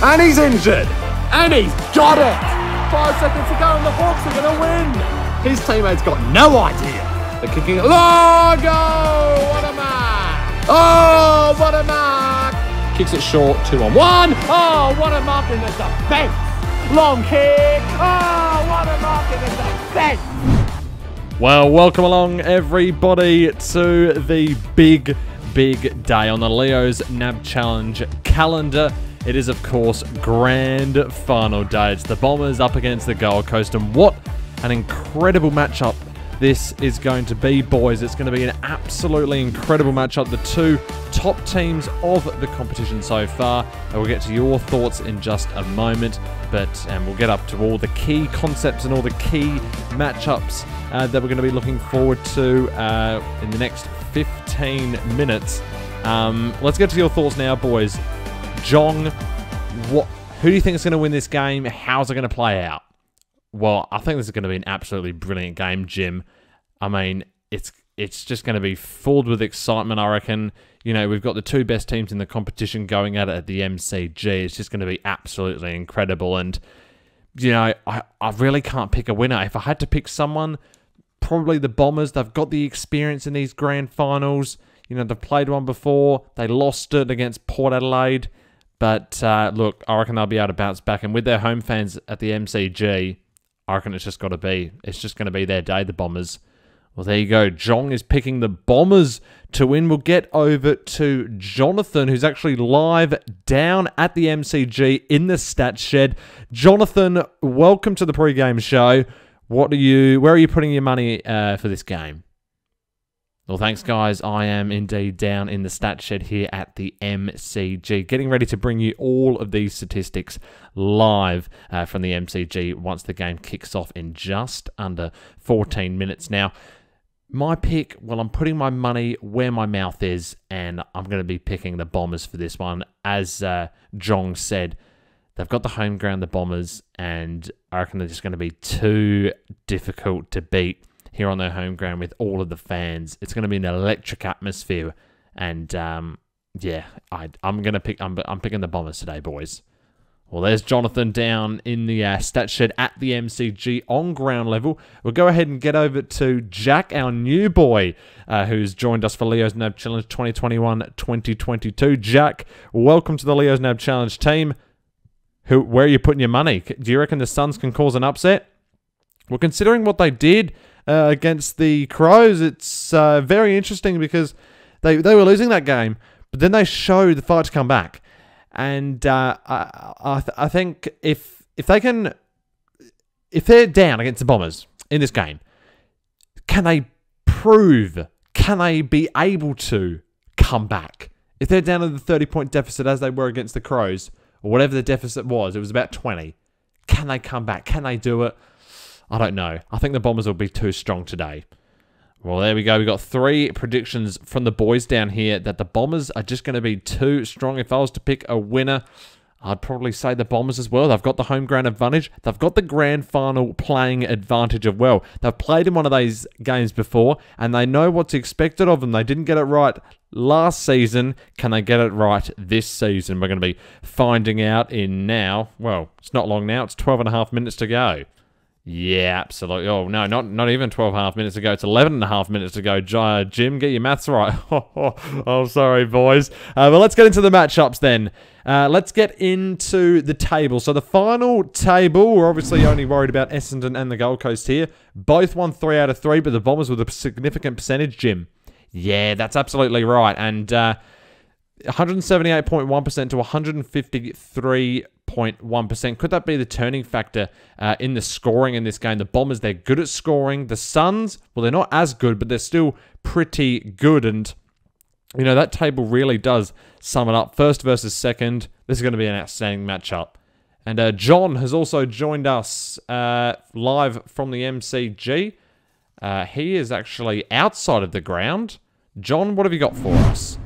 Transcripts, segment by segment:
And he's injured. And he's got it. Five seconds to go and the Hawks are going to win. His teammates got no idea. They're kicking. Oh, go! What a mark! Oh, what a mark! Kicks it short, two on one. Oh, what a mark in the defense! Long kick. Oh, what a mark in the defense! Well, welcome along, everybody, to the big, big day on the Leo's NAB Challenge calendar. It is, of course, grand final day. It's the Bombers up against the Gold Coast, and what an incredible matchup this is going to be, boys. It's going to be an absolutely incredible matchup. The two top teams of the competition so far. And we'll get to your thoughts in just a moment, but um, we'll get up to all the key concepts and all the key matchups uh, that we're going to be looking forward to uh, in the next 15 minutes. Um, let's get to your thoughts now, boys. Jong, what? Who do you think is going to win this game? How's it going to play out? Well, I think this is going to be an absolutely brilliant game, Jim. I mean, it's it's just going to be filled with excitement, I reckon. You know, we've got the two best teams in the competition going at it at the MCG. It's just going to be absolutely incredible. And, you know, I, I really can't pick a winner. If I had to pick someone, probably the Bombers. They've got the experience in these grand finals. You know, they've played one before. They lost it against Port Adelaide. But uh, look, I reckon they'll be able to bounce back. And with their home fans at the MCG, I reckon it's just got to be. It's just going to be their day, the Bombers. Well, there you go. Jong is picking the Bombers to win. We'll get over to Jonathan, who's actually live down at the MCG in the stat shed. Jonathan, welcome to the pregame show. What are you? Where are you putting your money uh, for this game? Well, thanks, guys. I am indeed down in the stat shed here at the MCG, getting ready to bring you all of these statistics live uh, from the MCG once the game kicks off in just under 14 minutes. Now, my pick, well, I'm putting my money where my mouth is, and I'm going to be picking the Bombers for this one. As uh, Jong said, they've got the home ground, the Bombers, and I reckon they're just going to be too difficult to beat here on their home ground with all of the fans. It's going to be an electric atmosphere, and um, yeah, I, am going to pick. I'm, I'm picking the Bombers today, boys. Well, there's Jonathan down in the uh, stat shed at the MCG on ground level. We'll go ahead and get over to Jack, our new boy, uh, who's joined us for Leo's Nab Challenge 2021-2022. Jack, welcome to the Leo's Nab Challenge team. Who, where are you putting your money? Do you reckon the Suns can cause an upset? Well, considering what they did uh, against the Crows. It's uh, very interesting because they, they were losing that game, but then they showed the fight to come back. And uh, I, I, th- I think if if they can, if they're down against the Bombers in this game, can they prove, can they be able to come back? If they're down to the 30 point deficit as they were against the Crows, or whatever the deficit was, it was about 20. Can they come back? Can they do it? I don't know. I think the Bombers will be too strong today. Well, there we go. We got three predictions from the boys down here that the Bombers are just going to be too strong. If I was to pick a winner, I'd probably say the Bombers as well. They've got the home ground advantage. They've got the grand final playing advantage as well. They've played in one of these games before and they know what's expected of them. They didn't get it right last season. Can they get it right this season? We're going to be finding out in now. Well, it's not long now. It's 12 and a half minutes to go. Yeah, absolutely. Oh, no, not not even 12 and a half minutes ago. It's 11 and a half minutes ago. Uh, Jim, get your maths right. oh, sorry, boys. Uh, but let's get into the matchups then. Uh, let's get into the table. So the final table, we're obviously only worried about Essendon and the Gold Coast here. Both won three out of three, but the Bombers with a significant percentage, Jim. Yeah, that's absolutely right. And 178.1% uh, to 153 0.1%. Could that be the turning factor uh, in the scoring in this game? The Bombers, they're good at scoring. The Suns, well, they're not as good, but they're still pretty good. And, you know, that table really does sum it up. First versus second. This is going to be an outstanding matchup. And uh, John has also joined us uh, live from the MCG. Uh, he is actually outside of the ground. John, what have you got for us?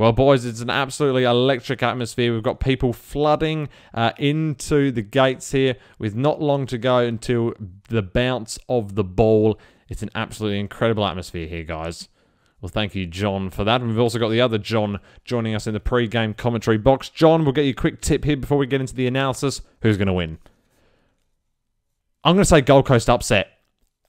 Well, boys, it's an absolutely electric atmosphere. We've got people flooding uh, into the gates here with not long to go until the bounce of the ball. It's an absolutely incredible atmosphere here, guys. Well, thank you, John, for that. And we've also got the other John joining us in the pre-game commentary box. John, we'll get you a quick tip here before we get into the analysis. Who's going to win? I'm going to say Gold Coast upset.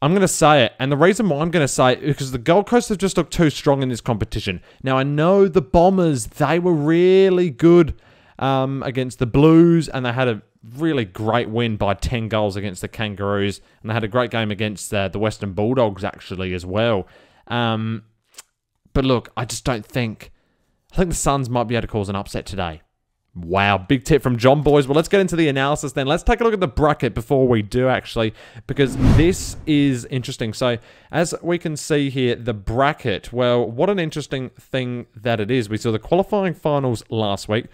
I'm going to say it. And the reason why I'm going to say it is because the Gold Coast have just looked too strong in this competition. Now, I know the Bombers, they were really good um, against the Blues, and they had a really great win by 10 goals against the Kangaroos. And they had a great game against uh, the Western Bulldogs, actually, as well. Um, but look, I just don't think. I think the Suns might be able to cause an upset today. Wow, big tip from John Boys. Well, let's get into the analysis then. Let's take a look at the bracket before we do, actually, because this is interesting. So, as we can see here, the bracket, well, what an interesting thing that it is. We saw the qualifying finals last week.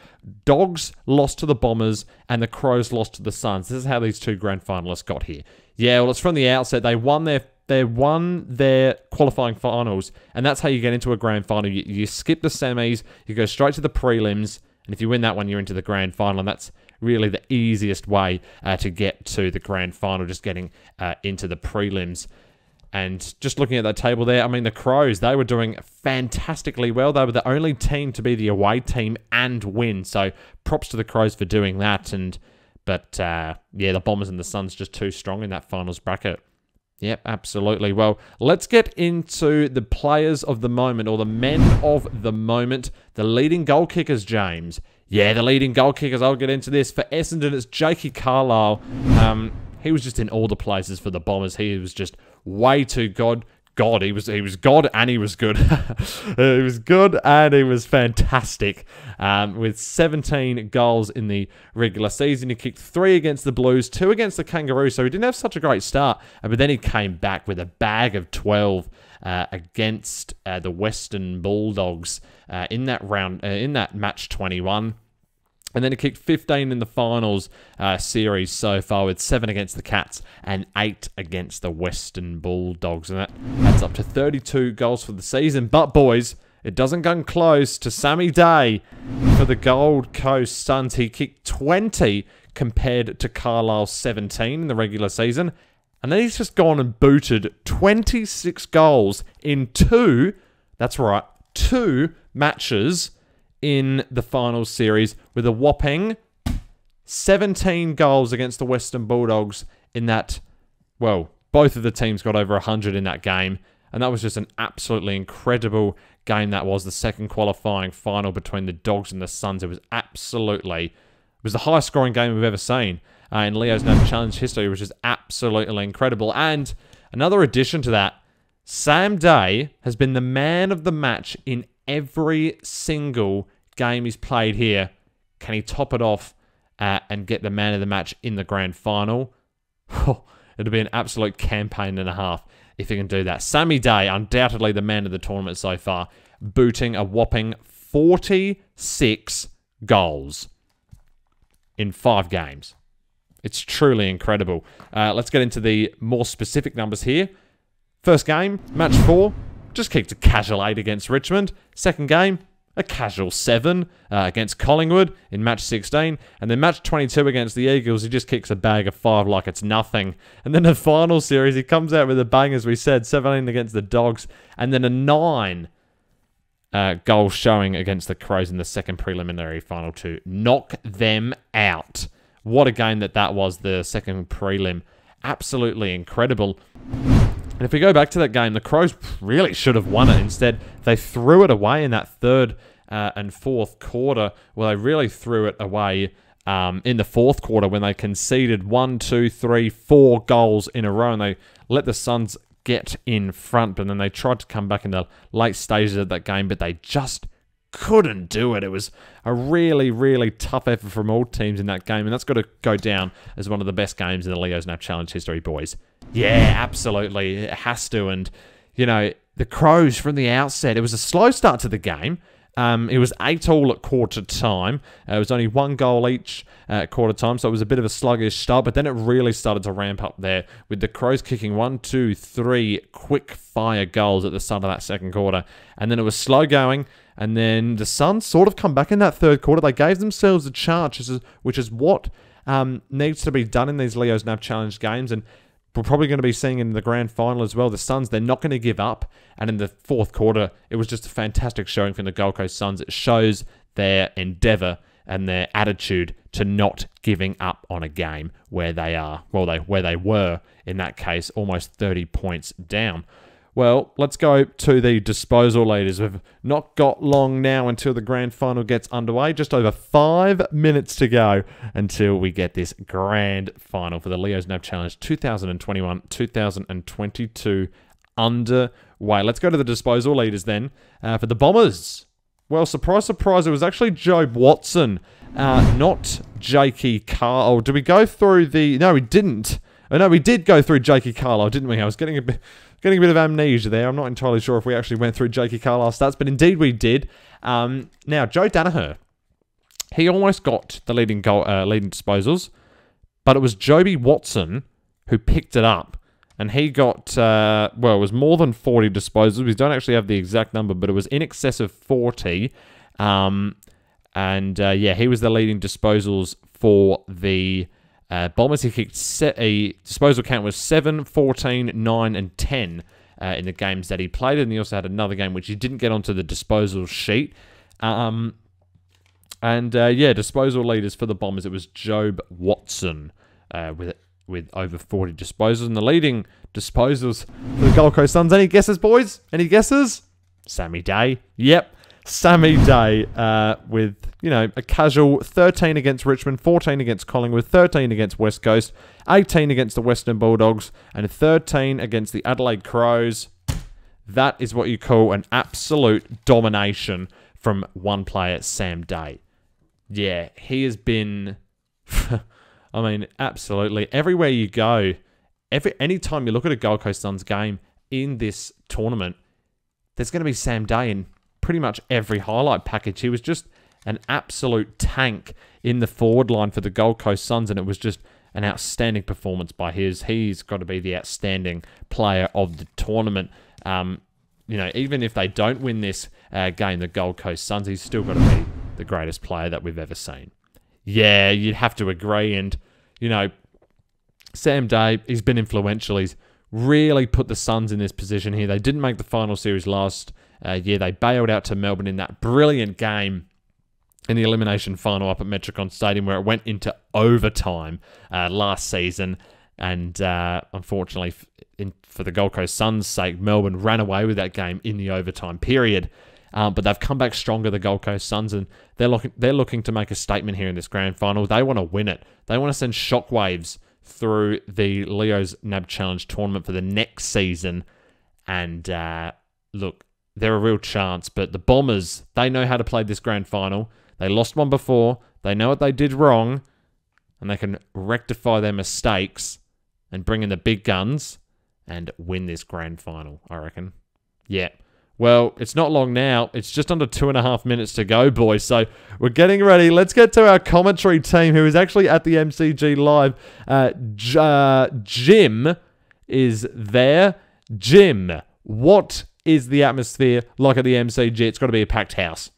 Dogs lost to the Bombers, and the Crows lost to the Suns. This is how these two grand finalists got here. Yeah, well, it's from the outset. They won their they won their qualifying finals, and that's how you get into a grand final. You, you skip the semis, you go straight to the prelims and if you win that one, you're into the grand final. And that's really the easiest way uh, to get to the grand final, just getting uh, into the prelims. And just looking at that table there, I mean, the Crows, they were doing fantastically well. They were the only team to be the away team and win. So props to the Crows for doing that. And But uh, yeah, the Bombers and the Suns just too strong in that finals bracket. Yep, absolutely. Well, let's get into the players of the moment or the men of the moment. The leading goal kickers, James. Yeah, the leading goal kickers. I'll get into this. For Essendon, it's Jakey Carlisle. Um, he was just in all the places for the Bombers. He was just way too good. God. He was he was God and he was good. he was good and he was fantastic. Um, with 17 goals in the regular season, he kicked three against the Blues, two against the Kangaroos. So he didn't have such a great start, uh, but then he came back with a bag of 12 uh, against uh, the Western Bulldogs uh, in that round uh, in that match 21. And then he kicked 15 in the finals uh, series so far, with seven against the Cats and eight against the Western Bulldogs. And that adds up to 32 goals for the season. But, boys, it doesn't come close to Sammy Day for the Gold Coast Suns. He kicked 20 compared to Carlisle's 17 in the regular season. And then he's just gone and booted 26 goals in two, that's right, two matches in the finals series with a whopping 17 goals against the Western Bulldogs in that, well, both of the teams got over 100 in that game. And that was just an absolutely incredible game that was the second qualifying final between the Dogs and the Suns. It was absolutely, it was the highest scoring game we've ever seen uh, in Leo's NAB Challenge history, which is absolutely incredible. And another addition to that, Sam Day has been the man of the match in every single game he's played here. Can he top it off uh, and get the man of the match in the grand final? It'll be an absolute campaign and a half if he can do that. Sammy Day, undoubtedly the man of the tournament so far, booting a whopping 46 goals in five games. It's truly incredible. Uh, let's get into the more specific numbers here. First game, match four, just kicked a casual 8 against Richmond. Second game, a casual 7 uh, against Collingwood in match 16. And then match 22 against the Eagles, he just kicks a bag of 5 like it's nothing. And then the final series, he comes out with a bang, as we said, 17 against the Dogs. And then a 9 uh, goal showing against the Crows in the second preliminary final to knock them out. What a game that that was, the second prelim. Absolutely incredible. And if we go back to that game, the Crows really should have won it. Instead, they threw it away in that third uh, and fourth quarter. Well, they really threw it away um, in the fourth quarter when they conceded one, two, three, four goals in a row, and they let the Suns get in front. But then they tried to come back in the late stages of that game, but they just couldn't do it. It was a really, really tough effort from all teams in that game, and that's got to go down as one of the best games in the Leo's NAB Challenge history, boys. Yeah, absolutely. It has to. And, you know, the Crows from the outset, it was a slow start to the game. Um, it was 8 all at quarter time. Uh, it was only one goal each at quarter time, so it was a bit of a sluggish start, but then it really started to ramp up there with the Crows kicking one, two, three quick fire goals at the start of that second quarter. And then it was slow going, and then the Suns sort of come back in that third quarter. They gave themselves a chance, which is, what um, needs to be done in these Leo's NAB Challenge games. And we're probably going to be seeing in the grand final as well. The Suns, they're not going to give up. And in the fourth quarter, it was just a fantastic showing from the Gold Coast Suns. It shows their endeavour and their attitude to not giving up on a game where they are, well, they where they were in that case, almost 30 points down. Well, let's go to the disposal leaders. We've not got long now until the grand final gets underway. Just over five minutes to go until we get this grand final for the Leo's Nab Challenge 2021 2022 underway. Let's go to the disposal leaders then. Uh, for the Bombers, well, surprise, surprise, it was actually Jobe Watson, uh, not Jakey Carl. Did we go through the. No, we didn't. Oh, no, we did go through Jakey Carlisle, didn't we? I was getting a bit getting a bit of amnesia there. I'm not entirely sure if we actually went through Jakey Carlisle's stats, but indeed we did. Um, now, Joe Daniher, he almost got the leading goal, uh, leading disposals, but it was Joby Watson who picked it up. And he got, uh, well, it was more than 40 disposals. We don't actually have the exact number, but it was in excess of 40. Um, and uh, yeah, he was the leading disposals for the uh, Bombers, he kicked a disposal count was 7, 14, 9, and 10 uh, in the games that he played. And he also had another game which he didn't get onto the disposal sheet. Um, and uh, yeah, disposal leaders for the Bombers, it was Jobe Watson uh, with with over 40 disposals. And the leading disposals for the Gold Coast Suns. Any guesses, boys? Any guesses? Sammy Day. Yep. Sammy Day uh, with, you know, a casual 13 against Richmond, 14 against Collingwood, 13 against West Coast, 18 against the Western Bulldogs, and 13 against the Adelaide Crows. That is what you call an absolute domination from one player, Sam Day. Yeah, he has been, I mean, absolutely. Everywhere you go, every anytime you look at a Gold Coast Suns game in this tournament, there's going to be Sam Day in pretty much every highlight package. He was just an absolute tank in the forward line for the Gold Coast Suns, and it was just an outstanding performance by his. He's got to be the outstanding player of the tournament. Um, you know, even if they don't win this uh, game, the Gold Coast Suns, he's still got to be the greatest player that we've ever seen. Yeah, you'd have to agree. And, you know, Sam Day, he's been influential. He's really put the Suns in this position here. They didn't make the final series last uh, yeah, they bailed out to Melbourne in that brilliant game in the elimination final up at Metricon Stadium where it went into overtime uh, last season. And uh, unfortunately, in, for the Gold Coast Suns' sake, Melbourne ran away with that game in the overtime period. Um, but they've come back stronger, the Gold Coast Suns, and they're looking they're looking to make a statement here in this grand final. They want to win it. They want to send shockwaves through the Leo's NAB Challenge tournament for the next season. And uh, look, they're a real chance. But the Bombers, they know how to play this grand final. They lost one before. They know what they did wrong. And they can rectify their mistakes and bring in the big guns and win this grand final, I reckon. Yeah. Well, it's not long now. It's just under two and a half minutes to go, boys. So we're getting ready. Let's get to our commentary team who is actually at the MCG Live. Uh, J- uh, Jim is there. Jim, what is the atmosphere like at the MCG? It's got to be a packed house.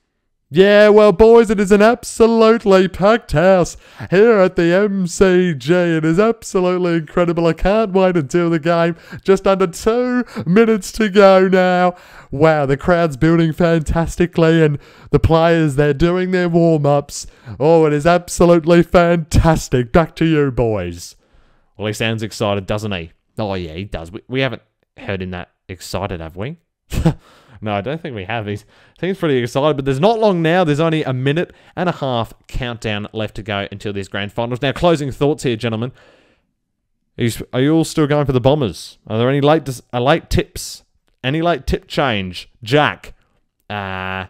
Yeah, well, boys, it is an absolutely packed house here at the MCG. It is absolutely incredible. I can't wait until the game. Just under two minutes to go now. Wow, the crowd's building fantastically, and the players, they're doing their warm ups. Oh, it is absolutely fantastic. Back to you, boys. Well, he sounds excited, doesn't he? Oh, yeah, he does. We, we haven't heard him that excited, have we? no, I don't think we have. He's, Seems pretty excited, but there's not long now. There's only a minute and a half countdown left to go until these grand finals. Now, closing thoughts here, gentlemen. Are you all still going for the Bombers? Are there any late uh, late tips? Any late tip change? Jack? Uh,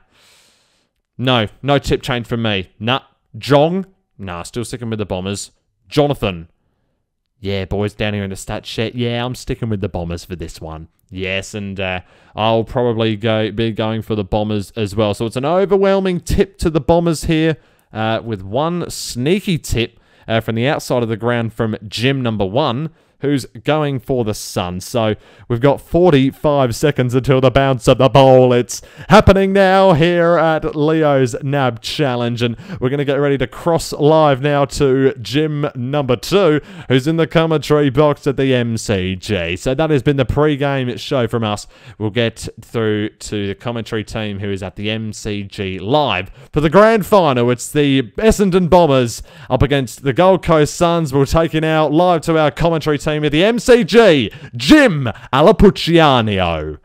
no, no tip change from me. Nah. Jong? Nah, still sticking with the Bombers. Jonathan? Yeah, boys down here in the stat shed. Yeah, I'm sticking with the Bombers for this one. Yes, and uh, I'll probably go be going for the Bombers as well. So it's an overwhelming tip to the Bombers here, uh, with one sneaky tip uh, from the outside of the ground from Jim number one. Who's going for the sun. So we've got 45 seconds until the bounce of the ball. It's happening now here at Leo's NAB Challenge, and we're going to get ready to cross live now to Jim number two, who's in the commentary box at the MCG. So that has been the pre-game show from us. We'll get through to the commentary team who is at the MCG live for the grand final. It's the Essendon Bombers up against the Gold Coast Suns. We're taking out live to our commentary team at the MCG, Jim Alapucciano.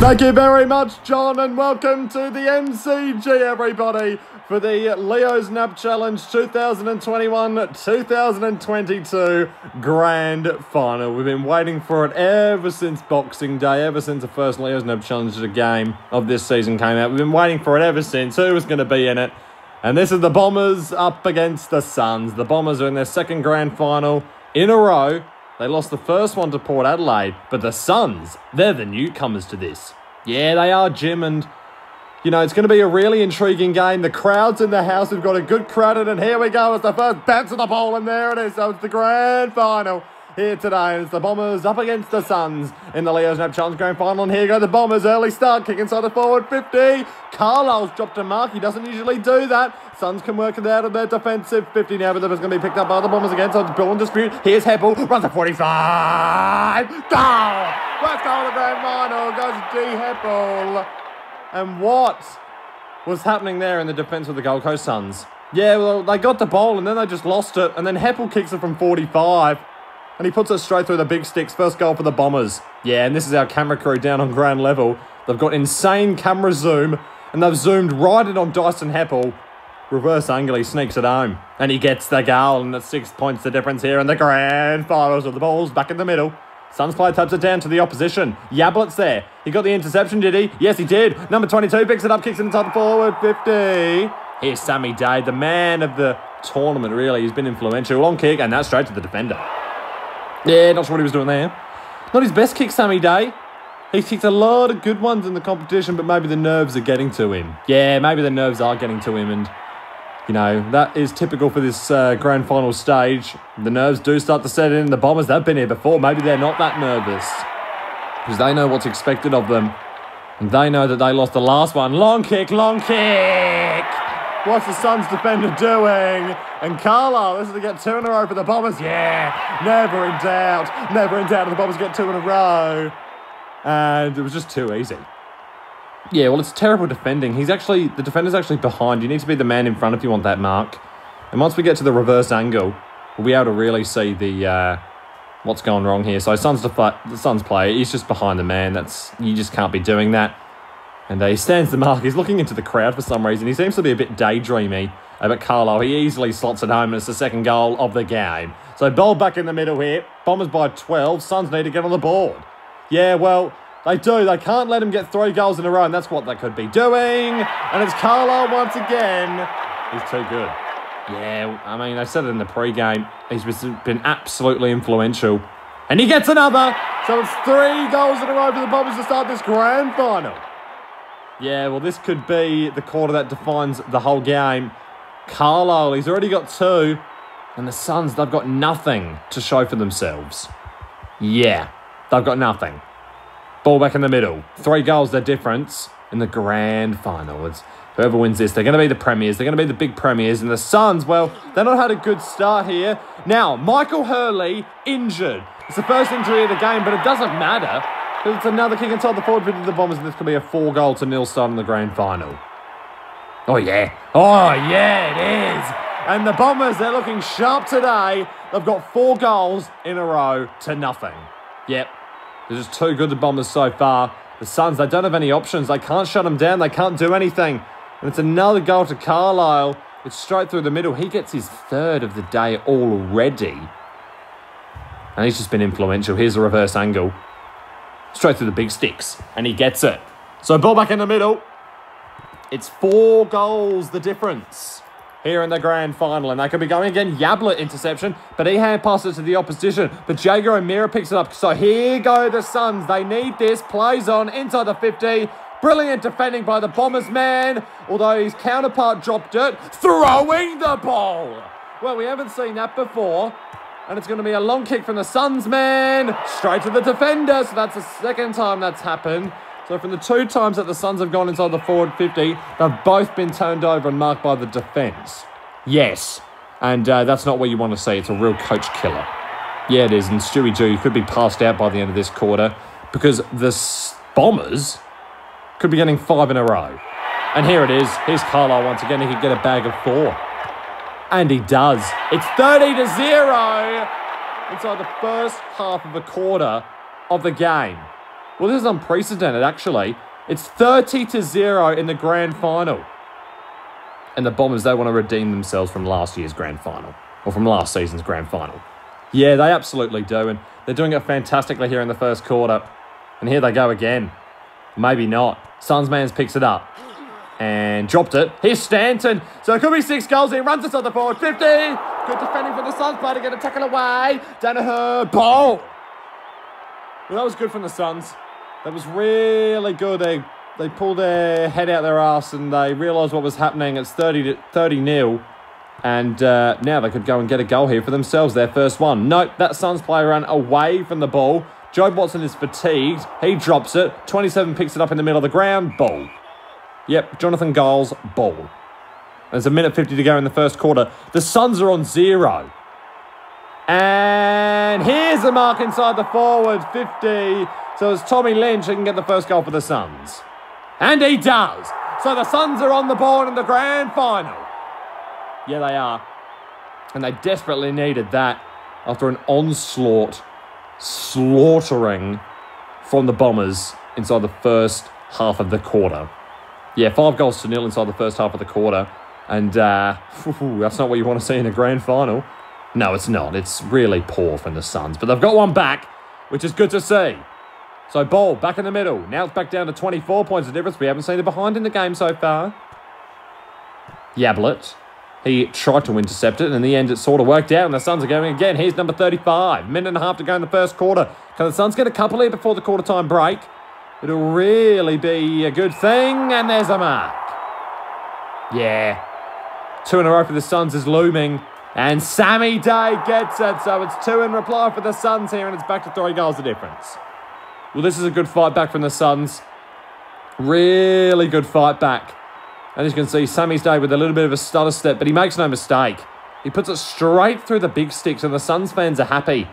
Thank you very much, John, and welcome to the MCG, everybody, for the Leo's Nab Challenge 2021-2022 Grand Final. We've been waiting for it ever since Boxing Day, ever since the first Leo's Nab Challenge game of this season came out. We've been waiting for it ever since. Who was going to be in it? And this is the Bombers up against the Suns. The Bombers are in their second Grand Final in a row. They lost the first one to Port Adelaide, but the Suns, they're the newcomers to this. Yeah, they are, Jim, and, you know, it's going to be a really intriguing game. The crowd's in the house. We've got a good crowd and here we go. It's the first bounce of the ball, and there it is. So it's the grand final here today. It's the Bombers up against the Suns in the Leo's Nab Challenge Grand Final. And here go the Bombers. Early start, kick inside the forward 50. Carlisle's dropped a mark. He doesn't usually do that. Suns can work it out of their defensive 50 now, but it's going to be picked up by the Bombers again. So it's Bill in dispute. Here's Heppell. Runs a 45. Goal! First goal of the Grand Final goes D. Heppell. And what was happening there in the defence of the Gold Coast Suns? Yeah, well, they got the ball and then they just lost it. And then Heppell kicks it from 45. And he puts it straight through the big sticks. First goal for the Bombers. Yeah, and this is our camera crew down on ground level. They've got insane camera zoom. And they've zoomed right in on Dyson Heppell. Reverse angle, he sneaks it home. And he gets the goal. And it's six points the difference here in the grand finals of the balls back in the middle. Suns taps it down to the opposition. Yablett's there. He got the interception, did he? Yes, he did. Number 22 picks it up, kicks it inside the forward 50. Here's Sammy Day, the man of the tournament, really. He's been influential. Long kick, and that's straight to the defender. Yeah, not sure what he was doing there. Not his best kick, Sammy Day. He's kicked a lot of good ones in the competition, but maybe the nerves are getting to him. Yeah, maybe the nerves are getting to him, and, you know, that is typical for this uh, grand final stage. The nerves do start to set in. The Bombers, they've been here before. Maybe they're not that nervous because they know what's expected of them. And they know that they lost the last one. Long kick, long kick. What's the Suns defender doing? And Carlisle, this is to get two in a row for the Bombers. Yeah, never in doubt. Never in doubt. The Bombers get two in a row. And it was just too easy. Yeah, well, it's terrible defending. He's actually, the defender's actually behind. You need to be the man in front if you want that mark. And once we get to the reverse angle, we'll be able to really see the, uh, what's going wrong here. So Suns the Suns player, he's just behind the man. That's, you just can't be doing that. And uh, he stands the mark. He's looking into the crowd for some reason. He seems to be a bit daydreamy. But Carlo, he easily slots it home, and it's the second goal of the game. So ball back in the middle here. Bombers by 12. Suns need to get on the board. Yeah, well, they do. They can't let him get three goals in a row, and that's what they could be doing. And it's Carlo once again. He's too good. Yeah, I mean, I said it in the pre-game. He's been absolutely influential. And he gets another. So it's three goals in a row for the Bombers to start this grand final. Yeah, well, this could be the quarter that defines the whole game. Carlisle, he's already got two. And the Suns, they've got nothing to show for themselves. Yeah, they've got nothing. Ball back in the middle. Three goals, their difference in the grand final. It's whoever wins this, they're going to be the premiers. They're going to be the big premiers. And the Suns, well, they've not had a good start here. Now, Michael Hurley injured. It's the first injury of the game, but it doesn't matter. It's another kick inside the forward 50 of the Bombers, and this could be a four goal to nil start in the grand final. Oh, yeah. Oh, yeah, it is. And the Bombers, they're looking sharp today. They've got four goals in a row to nothing. Yep. They're just too good, the Bombers, so far. The Suns, they don't have any options. They can't shut them down. They can't do anything. And it's another goal to Carlisle. It's straight through the middle. He gets his third of the day already. And he's just been influential. Here's a reverse angle. Straight through the big sticks. And he gets it. So ball back in the middle. It's four goals the difference here in the grand final. And they could be going again. Yablett interception, but he hand passes to the opposition. But Jaeger O'Meara picks it up. So here go the Suns. They need this. Plays on inside the 50. Brilliant defending by the Bombers man. Although his counterpart dropped it. Throwing the ball. Well, we haven't seen that before. And it's going to be a long kick from the Suns man. Straight to the defender. So that's the second time that's happened. So from the two times that the Suns have gone inside the forward 50, they've both been turned over and marked by the defence. Yes. And uh, that's not what you want to see. It's a real coach killer. Yeah, it is. And Stewie G could be passed out by the end of this quarter because the Bombers could be getting five in a row. And here it is. Here's Carlisle once again. He could get a bag of four. And he does. It's 30 to 0 inside the first half of the quarter of the game. Well, this is unprecedented, actually. It's 30 to 0 in the grand final. And the Bombers, they want to redeem themselves from last year's grand final, or from last season's grand final. Yeah, they absolutely do. And they're doing it fantastically here in the first quarter. And here they go again. Maybe not. Suns Sunsmans picks it up and dropped it. Here's Stanton. So it could be six goals. He runs this on the forward 50. Good defending from the Suns player to get a tackle away. Daniher. Ball. Well, that was good from the Suns. That was really good. They they pulled their head out their ass and they realised what was happening. It's 30 to 30 nil. And uh, now they could go and get a goal here for themselves, their first one. Nope, that Suns player ran away from the ball. Joe Watson is fatigued. He drops it. 27 picks it up in the middle of the ground. Ball. Yep, Jonathan Giles, ball. There's a minute 50 to go in the first quarter. The Suns are on zero. And here's the mark inside the forward, 50. So it's Tommy Lynch who can get the first goal for the Suns. And he does. So the Suns are on the board in the grand final. Yeah, they are. And they desperately needed that after an onslaught, slaughtering from the Bombers inside the first half of the quarter. Yeah, five goals to nil inside the first half of the quarter. And uh, that's not what you want to see in a grand final. No, it's not. It's really poor from the Suns. But they've got one back, which is good to see. So Ball back in the middle. Now it's back down to 24 points of difference. We haven't seen it behind in the game so far. Yablett. He tried to intercept it, and in the end it sort of worked out, and the Suns are going again. Here's number 35. Minute and a half to go in the first quarter. Can the Suns get a couple here before the quarter time break? It'll really be a good thing, and there's a mark. Yeah. Two in a row for the Suns is looming. And Sammy Day gets it, so it's two in reply for the Suns here, and it's back to three goals of difference. Well, this is a good fight back from the Suns. Really good fight back. And as you can see, Sammy's Day with a little bit of a stutter step, but he makes no mistake. He puts it straight through the big sticks, and the Suns fans are happy.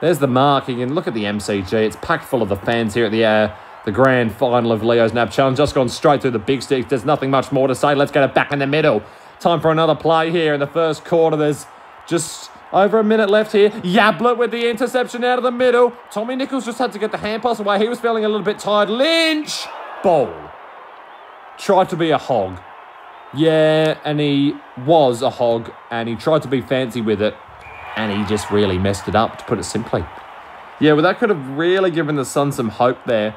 There's the mark. You can look at the MCG. It's packed full of the fans here at the uh, the grand final of Leo's NAB Challenge. Just gone straight through the big sticks. There's nothing much more to say. Let's get it back in the middle. Time for another play here in the first quarter. There's just over a minute left here. Yablett with the interception out of the middle. Tommy Nicholls just had to get the hand pass away. He was feeling a little bit tired. Lynch! Ball. Tried to be a hog. Yeah, and he was a hog, and he tried to be fancy with it, and he just really messed it up, to put it simply. Yeah, well, that could have really given the Sun some hope there.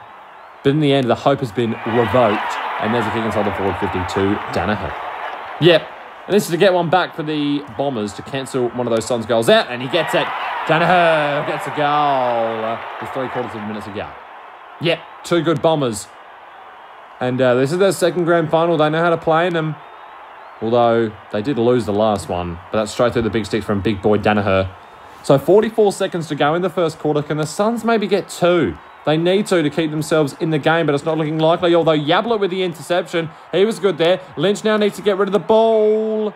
But in the end, the hope has been revoked. And there's a kick inside the forward 52, Daniher. Yep. And this is to get one back for the Bombers to cancel one of those Suns goals out. And he gets it. Daniher gets a goal with three quarters of a minute to go. Yep. Two good Bombers. And uh, this is their second grand final. They know how to play in them. Although they did lose the last one. But that's straight through the big sticks from big boy Daniher. So 44 seconds to go in the first quarter. Can the Suns maybe get two? They need to to keep themselves in the game, but it's not looking likely. Although Yablett with the interception, he was good there. Lynch now needs to get rid of the ball.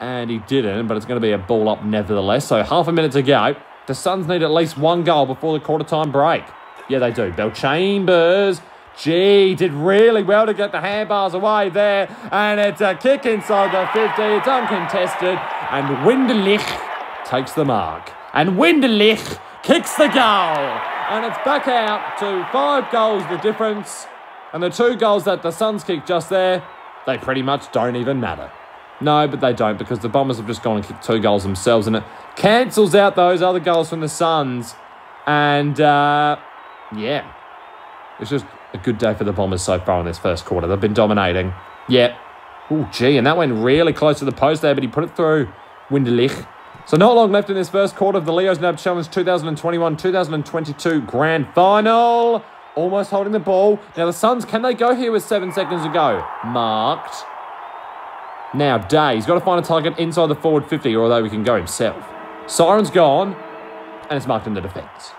And he didn't, but it's going to be a ball up nevertheless. So half a minute to go. The Suns need at least one goal before the quarter time break. Yeah, they do. Bellchambers. Gee, did really well to get the handbars away there. And it's a kick inside the 50. It's uncontested. And Winderlich takes the mark. And Winderlich kicks the goal and it's back out to five goals the difference. And the two goals that the Suns kicked just there, they pretty much don't even matter. No, but they don't because the Bombers have just gone and kicked two goals themselves, and it cancels out those other goals from the Suns. And uh, yeah, it's just a good day for the Bombers so far in this first quarter. They've been dominating. Yeah. Oh, gee, and that went really close to the post there, but he put it through Winderlich. So not long left in this first quarter of the Leo's Nab Challenge 2021-2022 Grand Final. Almost holding the ball. Now the Suns, can they go here with seven seconds to go? Marked. Now Day, he's got to find a target inside the forward 50, or although he can go himself. Siren's gone, and it's marked in the defence.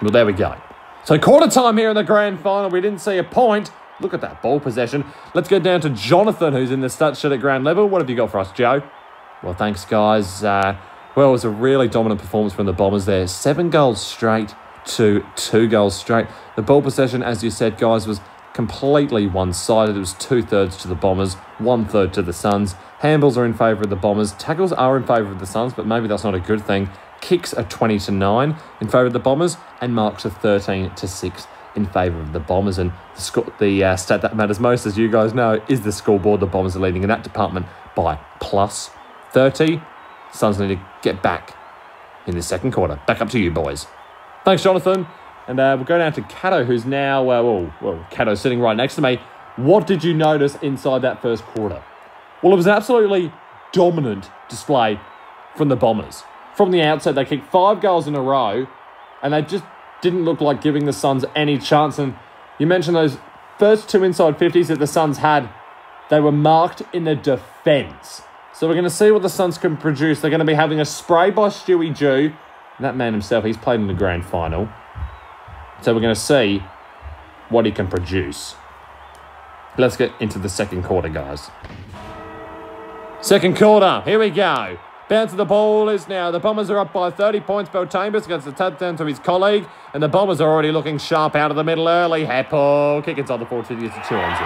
Well, there we go. So quarter time here in the grand final. We didn't see a point. Look at that ball possession. Let's go down to Jonathan, who's in the stat sheet at ground level. What have you got for us, Joe? Well, thanks, guys. Uh, well, it was a really dominant performance from the Bombers there. Seven goals straight to two goals straight. The ball possession, as you said, guys, was completely one-sided. It was two-thirds to the Bombers, one-third to the Suns. Handballs are in favour of the Bombers. Tackles are in favour of the Suns, but maybe that's not a good thing. Kicks are 20 to 9 in favour of the Bombers, and marks are 13 to 6 in favour of the Bombers. And the, the uh, stat that matters most, as you guys know, is the scoreboard. The Bombers are leading in that department by plus 30. Suns need to get back in the second quarter. Back up to you, boys. Thanks, Jonathan. And uh, we'll go down to Cato, who's now, uh, well, well, Cato's sitting right next to me. What did you notice inside that first quarter? Well, it was an absolutely dominant display from the Bombers. From the outset, they kicked five goals in a row, and they just didn't look like giving the Suns any chance. And you mentioned those first two inside 50s that the Suns had, they were marked in the defence. So we're going to see what the Suns can produce. They're going to be having a spray by Stewie Jew. That man himself, he's played in the grand final. So we're going to see what he can produce. Let's get into the second quarter, guys. Second quarter, here we go. Bounce of the ball is now. The Bombers are up by 30 points. Bo Chambers gets the touchdown to his colleague. And the Bombers are already looking sharp out of the middle early. Heppell kick inside the 40 gets a 2 on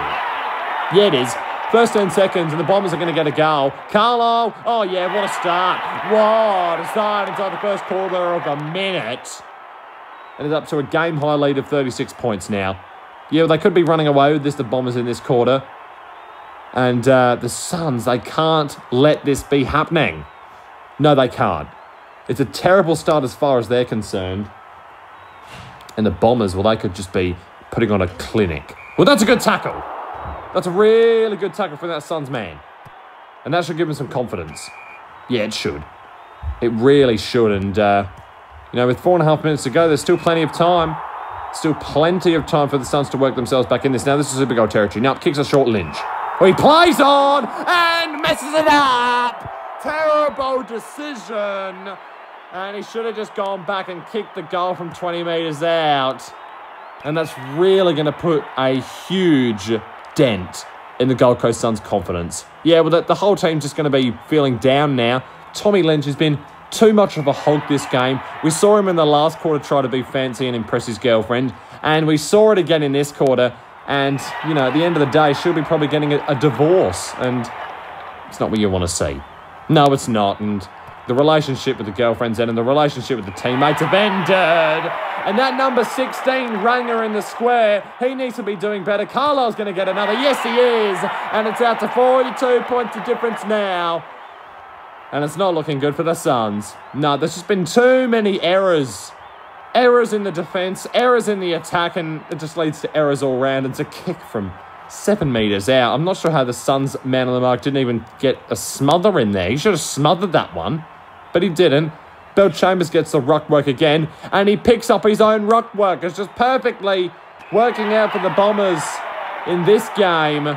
0. Yeah, it is. First 10 seconds, and the Bombers are going to get a goal. Carlo, oh yeah, what a start. What a start inside the first quarter of a minute. And it's up to a game high lead of 36 points now. Yeah, they could be running away with this, the Bombers in this quarter. And uh, the Suns, they can't let this be happening. No, they can't. It's a terrible start as far as they're concerned. And the Bombers, well, they could just be putting on a clinic. Well, that's a good tackle. That's a really good tackle from that Suns man. And that should give him some confidence. Yeah, it should. It really should. And, uh, you know, with four and a half minutes to go, there's still plenty of time. Still plenty of time for the Suns to work themselves back in this. Now, this is Super Goal territory. Now, kicks a short Lynch. Well, he plays on and messes it up. Terrible decision. And he should have just gone back and kicked the goal from 20 metres out. And that's really going to put a huge dent in the Gold Coast Suns' confidence. Yeah, well, the, the whole team's just going to be feeling down now. Tommy Lynch has been too much of a hog this game. We saw him in the last quarter try to be fancy and impress his girlfriend. And we saw it again in this quarter. And, you know, at the end of the day, she'll be probably getting a, a divorce. And it's not what you want to see. No, it's not. And the relationship with the girlfriend's end and the relationship with the teammates have ended. And that number 16 Ranger in the square, he needs to be doing better. Carlisle's going to get another. Yes, he is. And it's out to 42 points of difference now. And it's not looking good for the Suns. No, there's just been too many errors. Errors in the defence, errors in the attack, and it just leads to errors all round. It's a kick from seven metres out. I'm not sure how the Suns man on the mark didn't even get a smother in there. He should have smothered that one, but he didn't. Bellchambers gets the ruck work again, and he picks up his own ruck work. It's just perfectly working out for the Bombers in this game.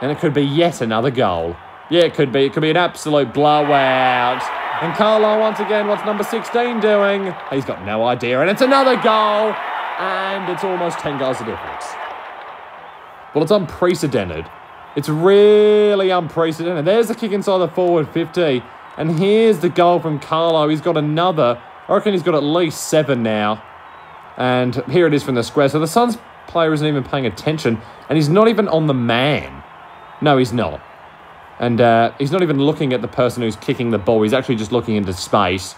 And it could be yet another goal. Yeah, it could be. It could be an absolute blowout. And Carlo, once again, what's number 16 doing? He's got no idea. And it's another goal. And it's almost 10 goals of difference. Well, it's unprecedented. It's really unprecedented. There's the kick inside the forward 50. And here's the goal from Carlo. He's got another. I reckon he's got at least seven now. And here it is from the square. So the Suns player isn't even paying attention. And he's not even on the man. No, he's not. And uh, he's not even looking at the person who's kicking the ball. He's actually just looking into space.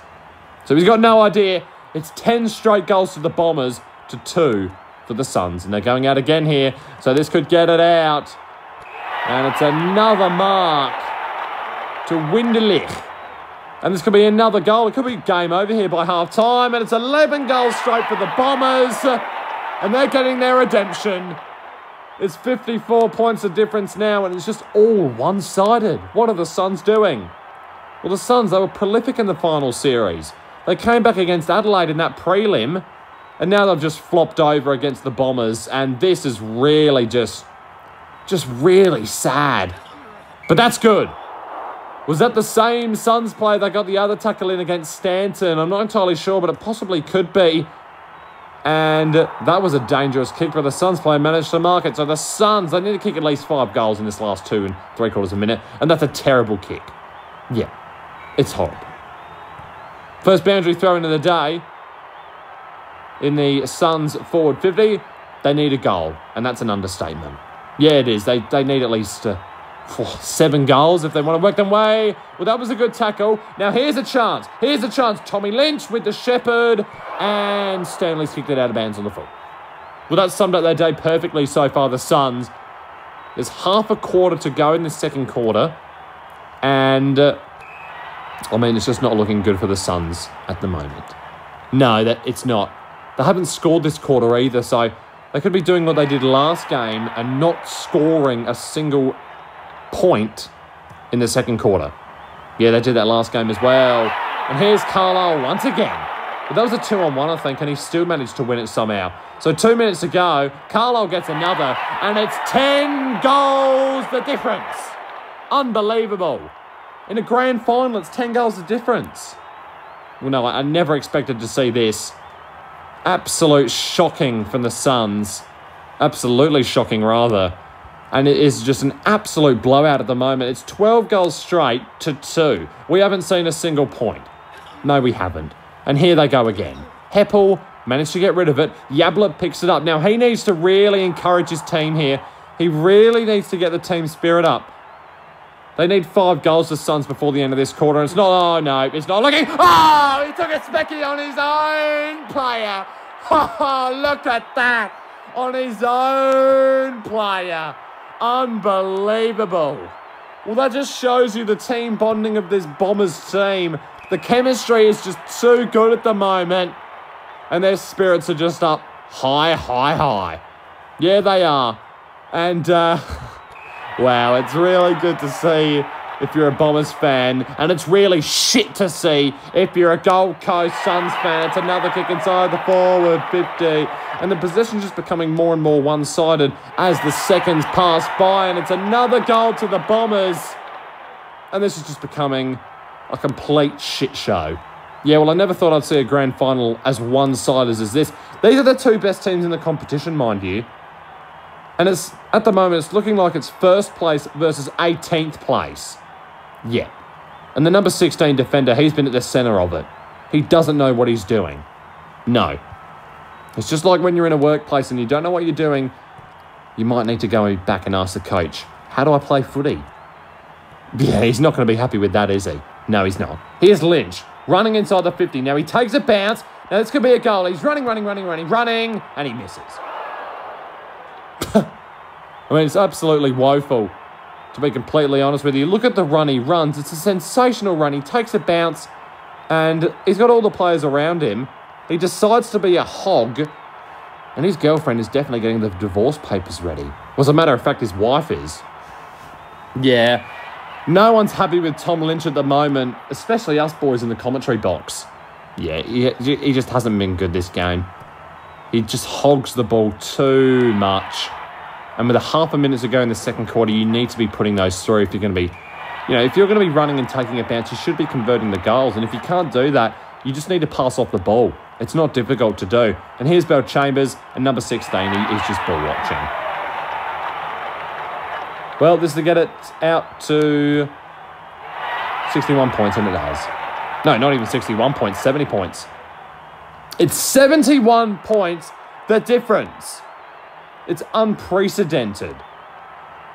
So he's got no idea. It's 10 straight goals to the Bombers to 2 for the Suns. And they're going out again here. So this could get it out. And it's another mark to Winderlich. And this could be another goal. It could be game over here by half time. And it's 11 goals straight for the Bombers. And they're getting their redemption. It's 54 points of difference now, and it's just all one sided. What are the Suns doing? Well, the Suns, they were prolific in the final series. They came back against Adelaide in that prelim, and now they've just flopped over against the Bombers, and this is really just, just really sad. But that's good. Was that the same Suns play that got the other tackle in against Stanton? I'm not entirely sure, but it possibly could be. And that was a dangerous kick, but the Suns player managed to mark it. So the Suns, they need to kick at least five goals in this last two and three quarters of a minute. And that's a terrible kick. Yeah, it's horrible. First boundary throw in of the day in the Suns forward 50. They need a goal, and that's an understatement. Yeah, it is. They, they need at least uh, seven goals if they want to work them way. Well, that was a good tackle. Now, here's a chance. Here's a chance. Tommy Lynch with the Shepherd, and Stanley's kicked it out of bounds on the full. Well, that summed up their day perfectly so far, the Suns. There's half a quarter to go in the second quarter, and uh, I mean, it's just not looking good for the Suns at the moment. No, that it's not. They haven't scored this quarter either, so they could be doing what they did last game and not scoring a single point in the second quarter. Yeah, they did that last game as well. And here's Carlisle once again. But that was a two on one, I think, and he still managed to win it somehow. So two minutes to go. Carlisle gets another, and it's 10 goals the difference. Unbelievable. In a grand final, it's 10 goals the difference. Well, no, I never expected to see this. Absolute shocking from the Suns. Absolutely shocking, rather. And it is just an absolute blowout at the moment. It's 12 goals straight to two. We haven't seen a single point. No, we haven't. And here they go again. Heppell managed to get rid of it. Yabla picks it up. Now, he needs to really encourage his team here. He really needs to get the team spirit up. They need five goals, the Suns, before the end of this quarter. And it's not, oh no, it's not looking. Oh, he took a specky on his own player. Oh, look at that. On his own player. Unbelievable. Well, that just shows you the team bonding of this Bombers team. The chemistry is just too good at the moment. And their spirits are just up high, high, high. Yeah, they are. And, uh, wow, it's really good to see if you're a Bombers fan, and it's really shit to see if you're a Gold Coast Suns fan. It's another kick inside the forward 50, and the position's just becoming more and more one sided as the seconds pass by, and it's another goal to the Bombers. And this is just becoming a complete shit show. Yeah, well, I never thought I'd see a grand final as one sided as this. These are the two best teams in the competition, mind you. And it's at the moment, it's looking like it's first place versus 18th place. Yeah. And the number 16 defender, he's been at the centre of it. He doesn't know what he's doing. No. It's just like when you're in a workplace and you don't know what you're doing, you might need to go back and ask the coach, how do I play footy? Yeah, he's not going to be happy with that, is he? No, he's not. Here's Lynch, running inside the 50. Now he takes a bounce. Now this could be a goal. He's running, running, running, running, running, and he misses. I mean, it's absolutely woeful to be completely honest with you. Look at the run he runs. It's a sensational run. He takes a bounce and he's got all the players around him. He decides to be a hog and his girlfriend is definitely getting the divorce papers ready. Well, as a matter of fact, his wife is. Yeah. No one's happy with Tom Lynch at the moment, especially us boys in the commentary box. Yeah, he, he just hasn't been good this game. He just hogs the ball too much. And with a half a minute to go in the second quarter, you need to be putting those through if you're going to be, you know, if you're going to be running and taking a bounce, you should be converting the goals. And if you can't do that, you just need to pass off the ball. It's not difficult to do. And here's Bellchambers, and number 16, he is just ball watching. Well, this is to get it out to 61 points, and it does. No, not even 61 points, 70 points. It's 71 points, the difference. It's unprecedented.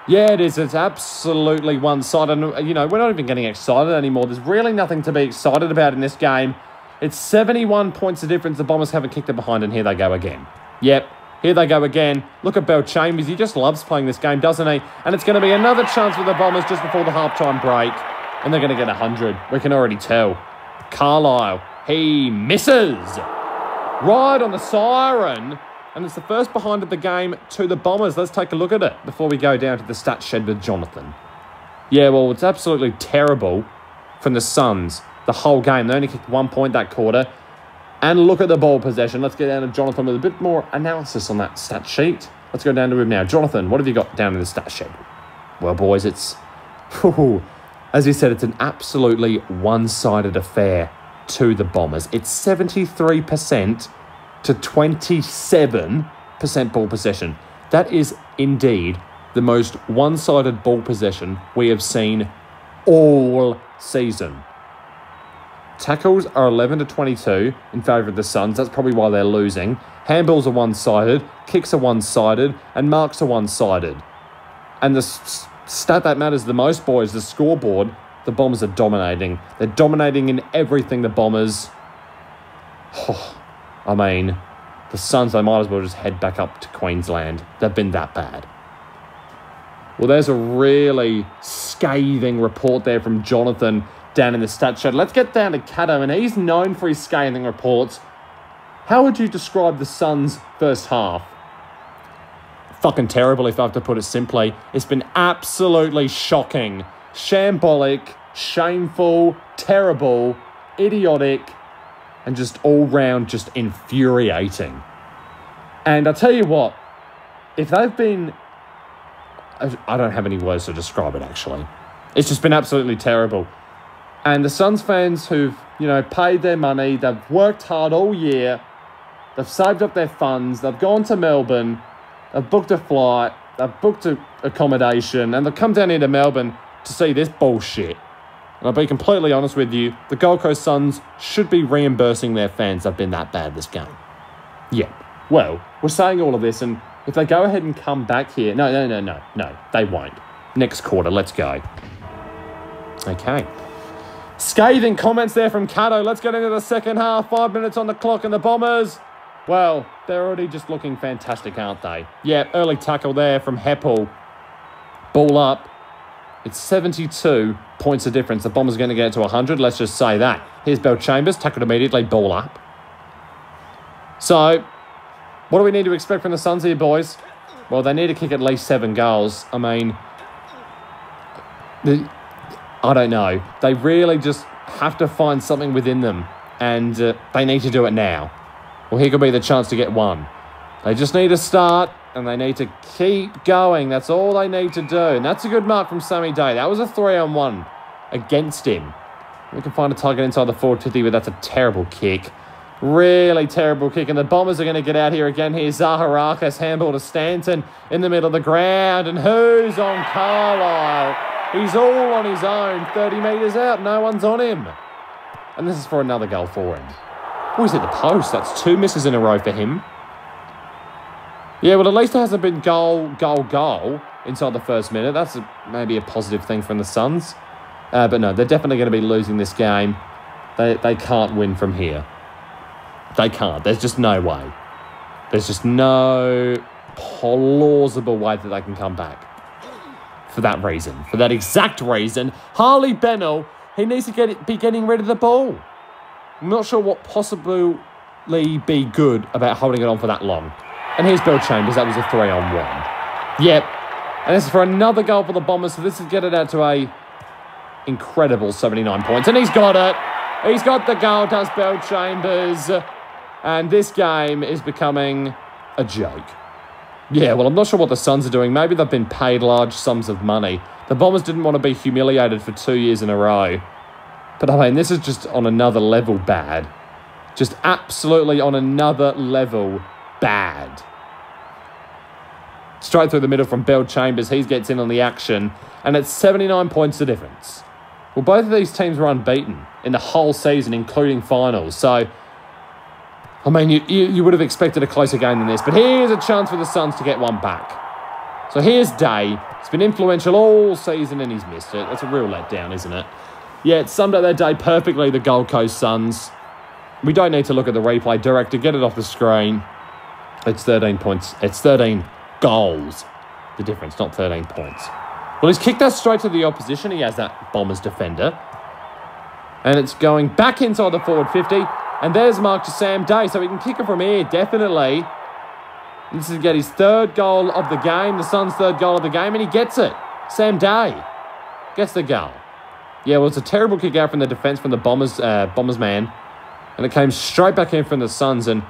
Yeah, it is. It's absolutely one sided. You know, we're not even getting excited anymore. There's really nothing to be excited about in this game. It's 71 points of difference. The Bombers haven't kicked it behind, and here they go again. Yep, here they go again. Look at Bellchambers. He just loves playing this game, doesn't he? And it's going to be another chance for the Bombers just before the halftime break. And they're going to get 100. We can already tell. Carlisle, he misses. Right on the siren. And it's the first behind of the game to the Bombers. Let's take a look at it before we go down to the stat shed with Jonathan. Yeah, well, it's absolutely terrible from the Suns the whole game. They only kicked one point that quarter. And look at the ball possession. Let's get down to Jonathan with a bit more analysis on that stat sheet. Let's go down to him now. Jonathan, what have you got down in the stat sheet? Well, boys, it's... Whew, As you said, it's an absolutely one sided affair to the Bombers. It's 73% to 27% ball possession. That is indeed the most one sided ball possession we have seen all season. Tackles are 11 to 22 in favour of the Suns. That's probably why they're losing. Handballs are one sided, kicks are one sided, and marks are one sided. And the s- stat that matters the most, boys, the scoreboard, the Bombers are dominating. They're dominating in everything, the Bombers. Oh, I mean, the Suns, they might as well just head back up to Queensland. They've been that bad. Well, there's a really scathing report there from Jonathan down in the stat shed. Let's get down to Cato, and he's known for his scathing reports. How would you describe the Suns' first half? Fucking terrible, if I have to put it simply. It's been absolutely shocking, shambolic, shameful, terrible, idiotic, and just all round just infuriating. And I tell you what, if they've been I don't have any words to describe it actually. It's just been absolutely terrible. And the Suns fans who've, you know, paid their money, they've worked hard all year, they've saved up their funds, they've gone to Melbourne, they've booked a flight, they've booked a accommodation, and they've come down here to Melbourne to see this bullshit. And I'll be completely honest with you, the Gold Coast Suns should be reimbursing their fans. They've been that bad this game. Yeah. Well, we're saying all of this, and if they go ahead and come back here, no, no, no, no, no, they won't. Next quarter, let's go. Okay. Scathing comments there from Cato. Let's get into the second half. Five minutes on the clock, and the Bombers, well, they're already just looking fantastic, aren't they? Yeah, early tackle there from Heppell. Ball up. It's 72 points of difference. The Bombers are going to get to 100. Let's just say that. Here's Bellchambers. Tackled immediately. Ball up. So, what do we need to expect from the Suns here, boys? Well, they need to kick at least seven goals. I mean, the, I don't know. They really just have to find something within them, and uh, they need to do it now. Well, here could be the chance to get one. They just need to start, and they need to keep going. That's all they need to do. And that's a good mark from Sammy Day. That was a three on one against him. We can find a target inside the forward 50, but that's a terrible kick. Really terrible kick, and the Bombers are going to get out here again. Here's Zaharakis, handball to Stanton in the middle of the ground, and who's on Carlisle? He's all on his own, 30 metres out, no one's on him. And this is for another goal for him. Oh, he's at the post. That's two misses in a row for him. Yeah, well, at least it hasn't been goal, goal, goal inside the first minute. That's a, maybe a positive thing from the Suns. Uh, but no, they're definitely going to be losing this game. They, they can't win from here. They can't. There's just no way. There's just no plausible way that they can come back. For that reason. For that exact reason, Harley Bennell, he needs to get it, be getting rid of the ball. I'm not sure what possibly be good about holding it on for that long. And here's Bill Chambers. That was a three on one. Yep. And this is for another goal for the Bombers. So this is get it out to a incredible 79 points. And he's got it. He's got the goal, does Bill Chambers. And this game is becoming a joke. Yeah, well, I'm not sure what the Suns are doing. Maybe they've been paid large sums of money. The Bombers didn't want to be humiliated for two years in a row. But I mean, this is just on another level bad. Just absolutely on another level bad. Straight through the middle from Bellchambers. He gets in on the action. And it's 79 points the difference. Well, both of these teams were unbeaten in the whole season, including finals. So, I mean, you, you, you would have expected a closer game than this. But here's a chance for the Suns to get one back. So here's Day. It's been influential all season and he's missed it. That's a real letdown, isn't it? Yeah, it summed up their day perfectly, the Gold Coast Suns. We don't need to look at the replay. Director, get it off the screen. It's 13 points. It's 13 goals. The difference, not 13 points. Well, he's kicked that straight to the opposition. He has that Bombers defender. And it's going back inside the forward 50. And there's mark to Sam Day. So he can kick it from here, definitely. And this is get his third goal of the game. The Suns' third goal of the game. And he gets it. Sam Day gets the goal. Yeah, well, it's a terrible kick out from the defense from the Bombers, uh, Bombers man. And it came straight back in from the Suns. And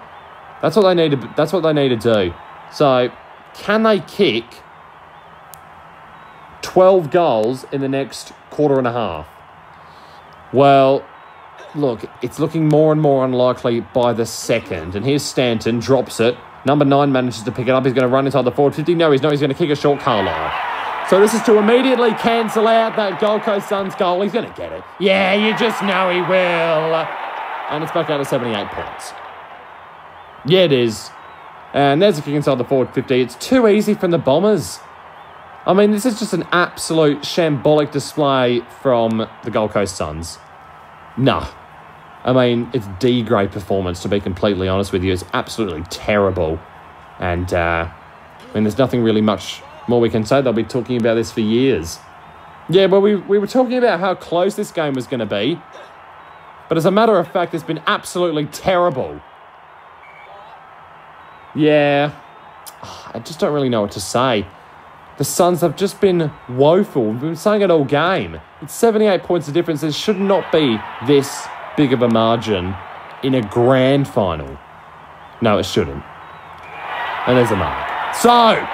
that's what they need to, that's what they need to do. So, can they kick 12 goals in the next quarter and a half. Well, look, it's looking more and more unlikely by the second. And here's Stanton, drops it. Number nine manages to pick it up. He's going to run inside the forward 50. No, he's not. He's going to kick a short Carlisle. So this is to immediately cancel out that Gold Coast Suns goal. He's going to get it. Yeah, you just know he will. And it's back out to 78 points. Yeah, it is. And there's a kick inside the forward 50. It's too easy from the Bombers. I mean, this is just an absolute shambolic display from the Gold Coast Suns. No. I mean, it's D grade performance, to be completely honest with you. It's absolutely terrible. And, uh, I mean, there's nothing really much more we can say. They'll be talking about this for years. Yeah, well, we, we were talking about how close this game was going to be. But as a matter of fact, it's been absolutely terrible. Yeah. I just don't really know what to say. The Suns have just been woeful. We've been saying it all game. It's 78 points of difference. There should not be this big of a margin in a grand final. No, it shouldn't. And there's a mark. So,